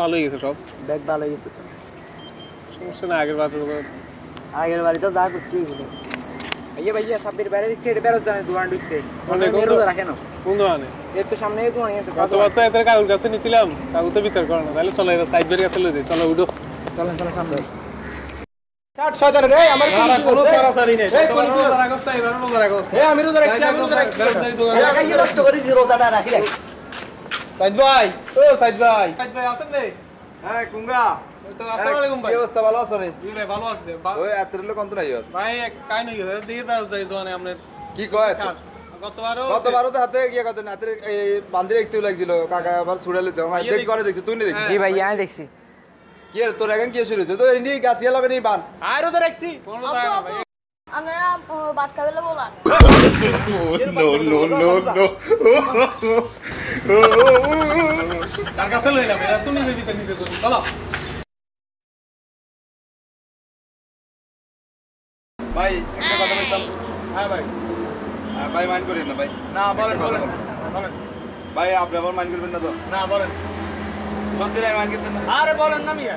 ভালো হয়ে গেছে সব। ব্যাগ ভালো গেছে তো। সমস্যা না আগের বার আগের বাড়ি তো যা করছি এগুলো। ভাইয়া ভাইয়া সাব্বির বাইরে দিচ্ছে এটা বেরোতে জানে দোকান ঢুকছে। অনেক রাখে না। কোন দোকানে এর তো সামনে দোকান গতবার তো এদের কাকুর কাছে নিয়েছিলাম কাকু তো বিচার করে না। তাহলে চলো এবার সাইড বেরিয়ে কাছে লই যাই। চলো উঠো। চলেন চলেন সামনে। আমি রোজা রাখছি রোজাটা রাখি রাখি। সাইদ ভাই ও সাইদ ভাই সাইদ ভাই আছেন নে হ্যাঁ কুঙ্গা তো আসসালামু আলাইকুম ভাই কি রে কয় গতবারও তো হাতে গিয়ে কত হাতে এই বান্দিরে একটু লাগছিল কাকা আবার ছুড়ে লেছে আমার ইয়ে দেখ করে দেখছি তুই নি জি ভাই আমি দেখছি কি রে তোর এখন কি শুরু হয়েছে তো এমনি গাছিয়া লগে বান আর না বলা তার কাছে লইলাম এরা তুমি নিজের নিজে করো চলো। ভাই একটা কথা বলতাম। হ্যাঁ ভাই। হ্যাঁ, ভাই মাইন্ড করেন না ভাই। না বলেন বলেন। বলেন। ভাই আপনি আবার মাইন্ড করবেন না তো? না বলেন। সত্যি মাইন্ড করতেন না? আরে বলেন না মিয়া।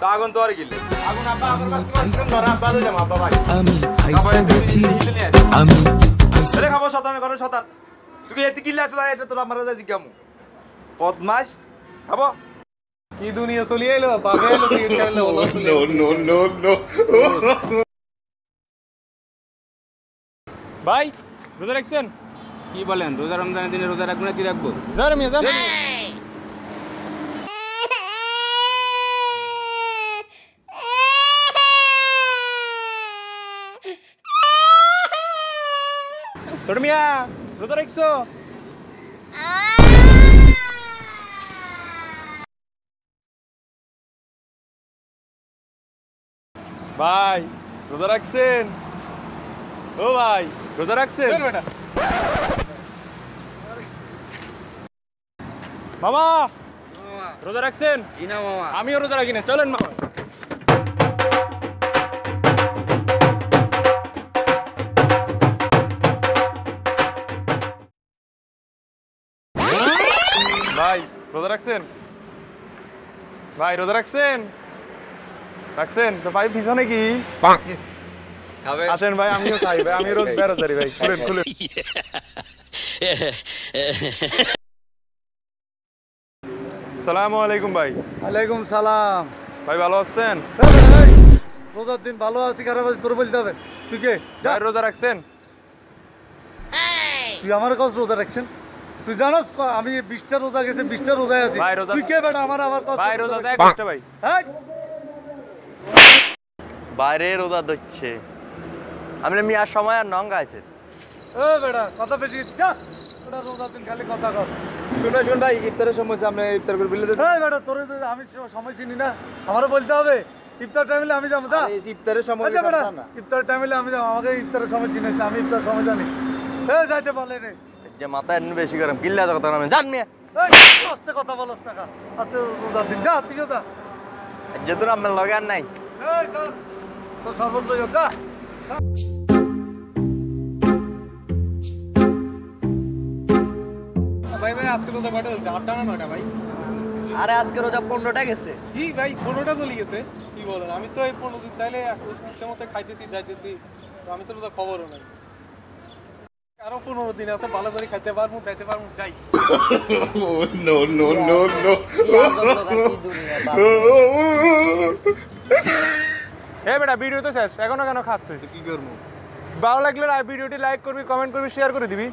তা আগুন আর গিলে। আমি আমি খাব শতান করে শতান তুই এটা তোর আমার জিজ্ঞামু পদ্মাস খাব। কি দুনিয়া চলি এলো পাবে এলো কি খেলে নো নো নো নো ভাই রোজা রাখছেন? কি বলেন? রোজা রমজানের দিনে রোজা রাখব না কি রাখব জান মিয়া জান ছোট মিয়া রোজা রাখছো? ভাই রোজা রাখছেন? ও ভাই রোজা রাখছেন? মামা রোজা রাখছেন? আমিও রোজা রাখি না চলেন মামা। ভাই। রোজা রাখছেন? ভাই রোজা রাখছেন? রাখছেন? তো ভাই পিছনে কি? আসেন ভাই আমিও খাই ভাই আমি রোজ বেরোজারি ভাই। খুলেন খুলেন। সালামু আলাইকুম ভাই। ওয়ালাইকুম সালাম। ভাই ভালো আছেন? রোজার দিন ভালো আছি খারাপ আছি তোর বলতে হবে তুই কে? রোজা রাখছেন? তুই আমার কাছ রোজা রাখছেন? তুই জানাস আমি বিশটা রোজা গেছে বিশটা রোজায় আছি। তুই কে বেটা? আমার আমার ভাই রোজা দেখ ভাই। হ্যাঁ? বাইরে রোজা দিচ্ছে আমি মিয়ার সময় আর নঙ্গা আছে। এ বেটা কথা বেশি যা ওটা দিন খালি কথা কর শুনে শুন ভাই ইফতারের সময় আমরা ইফতার করে বিলে বেটা তোর আমি সময় চিনি না। আমারও বলতে হবে ইফতার টাইমে আমি যাব যা। ইফতারের সময় আচ্ছা বেটা ইফতার টাইমে আমি যাব। আমাকে ইফতারের সময় চিনিস না, আমি ইফতার সময় জানি। এ যাইতে পারলে রে যে মাথায় এমনি বেশি গরম কিল্লা কথা নামে জান মিয়া। আস্তে কথা বলস না কা আস্তে রোজার দিন যা যা। আমার লগে আর নাই। সর্বত্র যা ভাই ভাই আজকে তো কটা চলছে? আটটা না নয়টা ভাই? আরে আজকে রোজা পনেরোটা গেছে। কি ভাই পনেরোটা চলে গেছে? কি বলেন? আমি তো এই পনেরো দিন তাইলে ইচ্ছে মতো খাইতেছি যাইতেছি। তো আমি তো তো খবরও নাই। আরও পনেরো দিন আছে ভালো করে খাইতে পারব যাইতে পারব যাই। এ বেটা ভিডিও তো শেষ। এখনও কেন খাচ্ছিস? কি করব? ভালো লাগলে ভিডিওটি লাইক করবি কমেন্ট করবি শেয়ার করে দিবি।